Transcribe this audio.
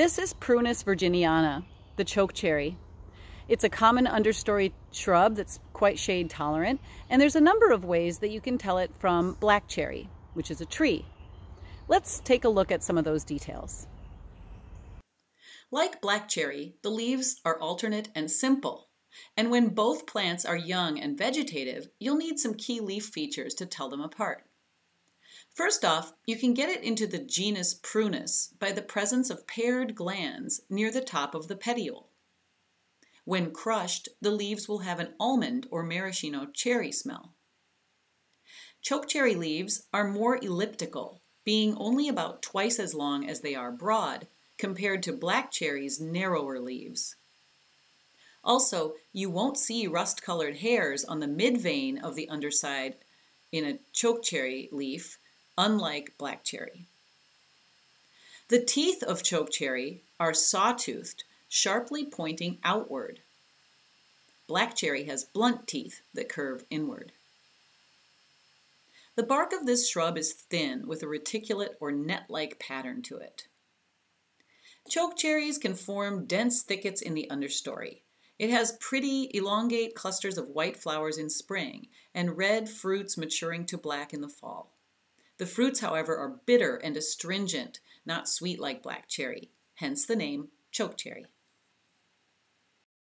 This is Prunus virginiana, the chokecherry. It's a common understory shrub that's quite shade tolerant, and there's a number of ways that you can tell it from black cherry, which is a tree. Let's take a look at some of those details. Like black cherry, the leaves are alternate and simple. And when both plants are young and vegetative, you'll need some key leaf features to tell them apart. First off, you can get it into the genus Prunus by the presence of paired glands near the top of the petiole. When crushed, the leaves will have an almond or maraschino cherry smell. Chokecherry leaves are more elliptical, being only about twice as long as they are broad, compared to black cherry's narrower leaves. Also, you won't see rust-colored hairs on the mid-vein of the underside in a chokecherry leaf, unlike black cherry. The teeth of chokecherry are sawtoothed, sharply pointing outward. Black cherry has blunt teeth that curve inward. The bark of this shrub is thin with a reticulate or net-like pattern to it. Chokecherries can form dense thickets in the understory. It has pretty, elongate clusters of white flowers in spring and red fruits maturing to black in the fall. The fruits, however, are bitter and astringent, not sweet like black cherry, hence the name chokecherry.